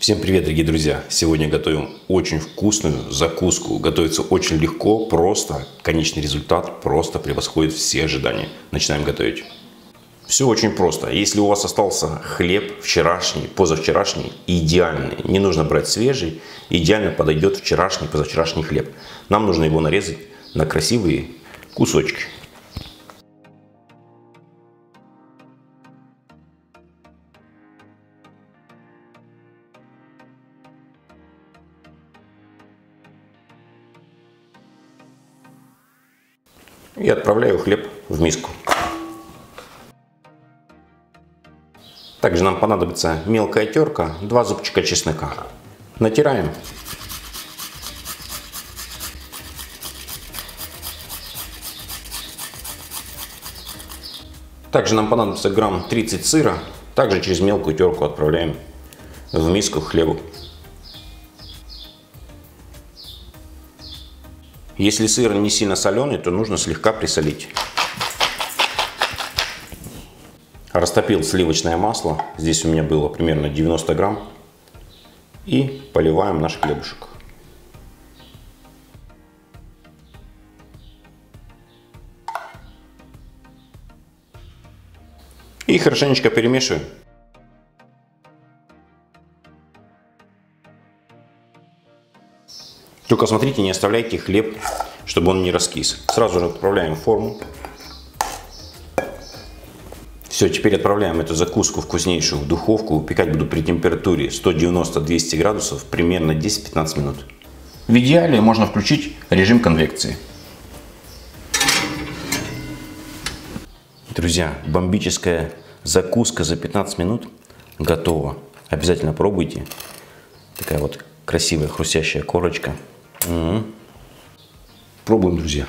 Всем привет, дорогие друзья! Сегодня готовим очень вкусную закуску. Готовится очень легко, просто. Конечный результат просто превосходит все ожидания. Начинаем готовить. Все очень просто. Если у вас остался хлеб вчерашний, позавчерашний, идеальный, не нужно брать свежий, идеально подойдет вчерашний, позавчерашний хлеб. Нам нужно его нарезать на красивые кусочки. И отправляю хлеб в миску. Также нам понадобится мелкая терка, два зубчика чеснока. Натираем. Также нам понадобится грамм 30 сыра. Также через мелкую терку отправляем в миску хлеба. Если сыр не сильно соленый, то нужно слегка присолить. Растопил сливочное масло. Здесь у меня было примерно 90 грамм. И поливаем наш хлебушек. И хорошенечко перемешиваем. Только смотрите, не оставляйте хлеб, чтобы он не раскис. Сразу же отправляем в форму. Все, теперь отправляем эту закуску вкуснейшую в духовку. Выпекать буду при температуре 190-200 градусов примерно 10-15 минут. В идеале можно включить режим конвекции. Друзья, бомбическая закуска за 15 минут готова. Обязательно пробуйте. Такая вот красивая хрустящая корочка. Угу. Пробуем, друзья.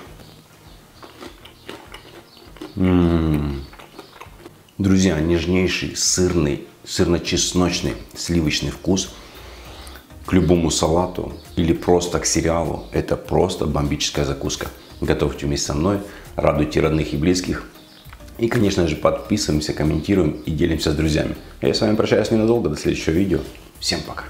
М -м -м. Друзья, нежнейший сырный, сырно-чесночный сливочный вкус к любому салату или просто к сериалу. Это просто бомбическая закуска. Готовьте вместе со мной, радуйте родных и близких. И, конечно же, подписываемся, комментируем и делимся с друзьями. Я с вами прощаюсь ненадолго, до следующего видео. Всем пока!